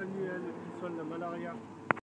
annuel qui soigne la malaria.